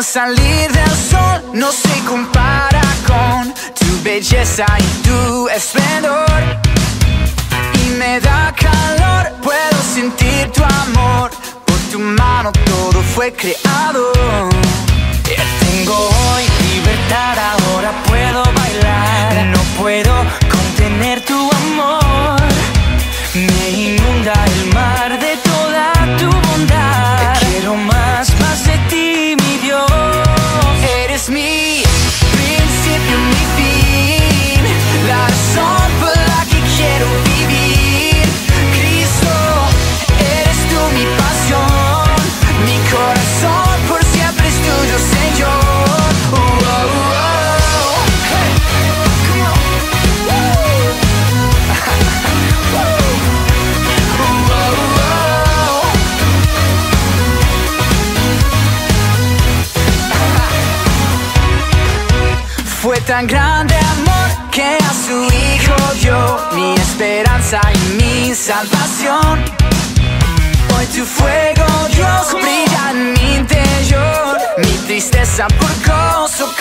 al salir del sol no se compara con tu belleza y tu esplendor. Y me da calor, puedo sentir tu amor. Por tu mano todo fue creado. Tengo hoy libertad, ahora puedo bailar. No puedo contener tu amor. Me inunda el Tan grande amor que a su hijo dio mi esperanza y mi salvación. Hoy tu fuego, Dios, brilla en mi interior. Mi tristeza por gozo